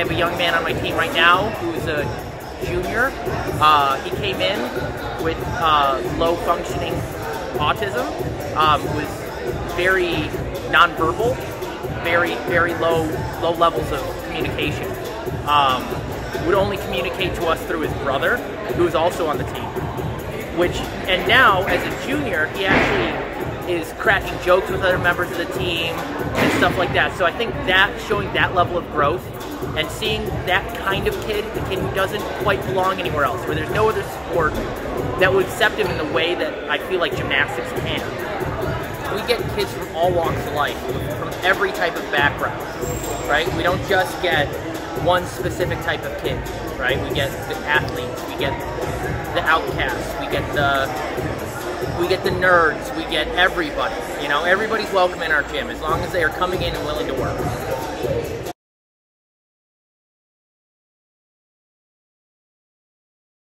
have a young man on my team right now who's a junior. Uh, he came in with uh, low functioning autism, um, was very nonverbal, very very low low levels of communication. Um, would only communicate to us through his brother, who is also on the team. Which and now as a junior, he actually is cracking jokes with other members of the team and stuff like that. So I think that showing that level of growth and seeing that kind of kid, the kid who doesn't quite belong anywhere else, where there's no other sport that will accept him in the way that I feel like gymnastics can. We get kids from all walks of life, from every type of background, right? We don't just get one specific type of kid, right? We get the athletes, we get the outcasts, we get the we get the nerds, we get everybody. You know, everybody's welcome in our gym as long as they are coming in and willing to work.